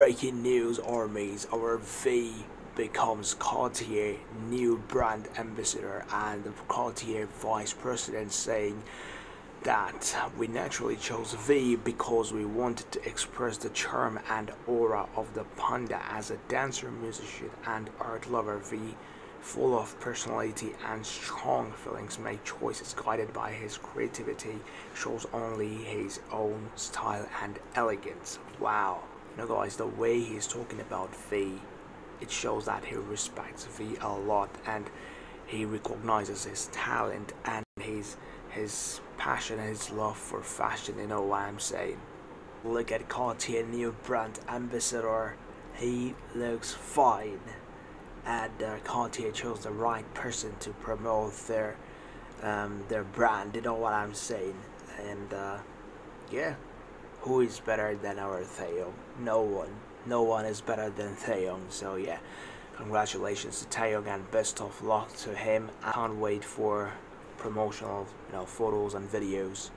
Breaking news armies, our V becomes Cartier new brand ambassador and Cartier vice president saying that we naturally chose V because we wanted to express the charm and aura of the panda as a dancer, musician and art lover. V full of personality and strong feelings make choices guided by his creativity shows only his own style and elegance. Wow know guys the way he's talking about V it shows that he respects V a lot and he recognizes his talent and his his passion and his love for fashion you know what I'm saying? Look at Cartier new brand ambassador. He looks fine. And uh, Cartier chose the right person to promote their um, their brand you know what I'm saying? And uh, yeah who is better than our Theo no one no one is better than Taehyung. So yeah, congratulations to Taehyung and best of luck to him. I can't wait for promotional you know photos and videos